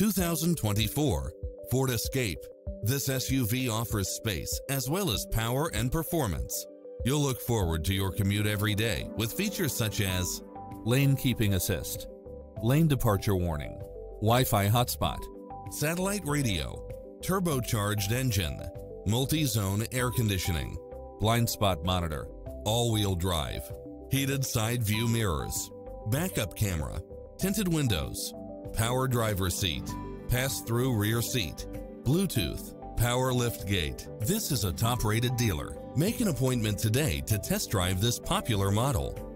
2024 Ford Escape. This SUV offers space as well as power and performance. You'll look forward to your commute every day with features such as lane keeping assist, lane departure warning, Wi-Fi hotspot, satellite radio, turbocharged engine, multi-zone air conditioning, blind spot monitor, all-wheel drive, heated side view mirrors, backup camera, tinted windows, power driver seat, pass-through rear seat, Bluetooth, power lift gate. This is a top-rated dealer. Make an appointment today to test drive this popular model.